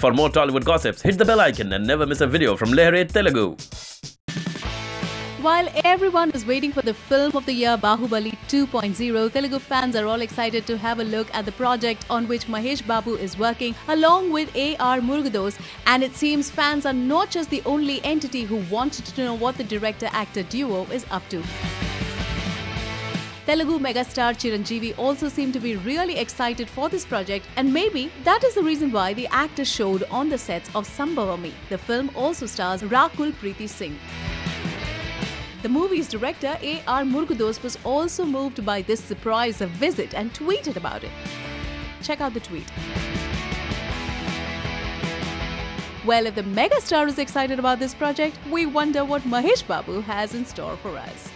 For more Tollywood gossips, hit the bell icon and never miss a video from Lehren Telugu. While everyone is waiting for the film of the year Bahubali 2.0, Telugu fans are all excited to have a look at the project on which Mahesh Babu is working along with A.R. Murugadoss. And it seems fans are not just the only entity who wanted to know what the director actor duo is up to. Telugu megastar Chiranjeevi also seemed to be really excited for this project, and maybe that is the reason why the actor showed on the sets of Sambhavami. The film also stars Rakul Preet Singh. The movie's director A.R. Murugadoss was also moved by this surprise visit and tweeted about it. Check out the tweet. Well, if the megastar is excited about this project, we wonder what Mahesh Babu has in store for us.